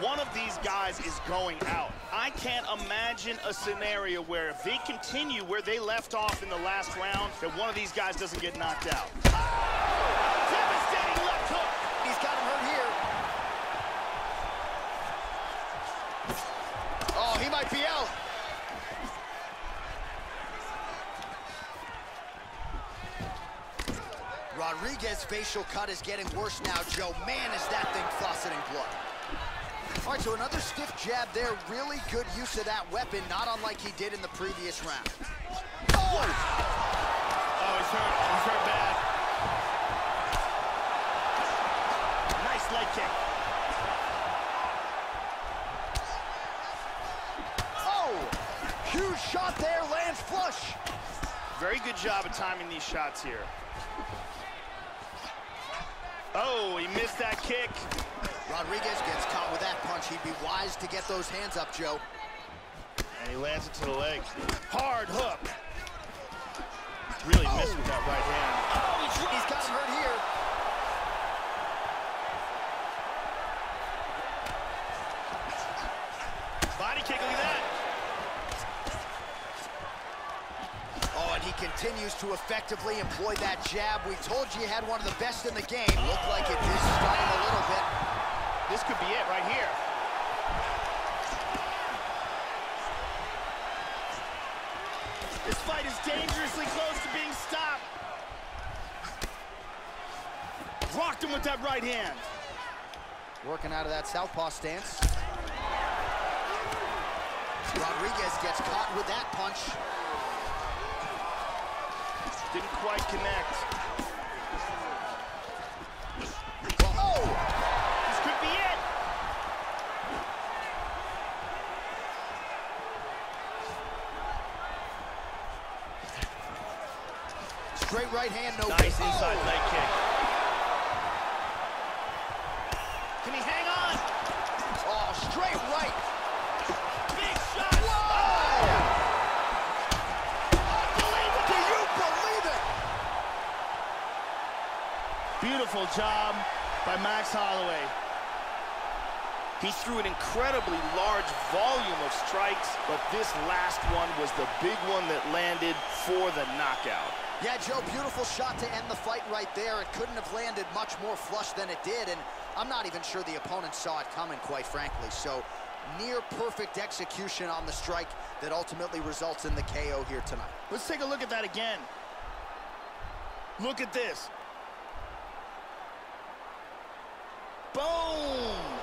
one of these guys is going out. I can't imagine a scenario where if they continue where they left off in the last round, that one of these guys doesn't get knocked out. Devastating left hook. He's got him hurt here. Oh, he might be out. Rodriguez's facial cut is getting worse now, Joe. Man, is that thing fauceting blood. All right, so another stiff jab there. Really good use of that weapon, not unlike he did in the previous round. Oh! Oh, he's hurt. He's hurt bad. Nice leg kick. Oh! Huge shot there, lands flush. Very good job of timing these shots here. Oh, he missed that kick. Rodriguez gets caught with that punch. He'd be wise to get those hands up, Joe. And he lands it to the leg. Hard hook. Really Oh. missed with that right hand. Oh. He's got him hurt here. Body kick, look at that. Oh, and he continues to effectively employ that jab. We told you he had one of the best in the game. Looked like it did stun him a little bit. This could be it right here. This fight is dangerously close to being stopped. Rocked him with that right hand. Working out of that southpaw stance. Rodriguez gets caught with that punch. Didn't quite connect. Oh! This could be it. Straight right hand, no Nice good. inside Oh! leg kick. Can he hang on? Oh, straight right. Big shot. Whoa! Unbelievable. Do you believe it? Beautiful job by Max Holloway. He threw an incredibly large volume of strikes, but this last one was the big one that landed for the knockout. Yeah, Joe, beautiful shot to end the fight right there. It couldn't have landed much more flush than it did, and I'm not even sure the opponent saw it coming, quite frankly. So, near perfect execution on the strike that ultimately results in the KO here tonight. Let's take a look at that again. Look at this. Boom!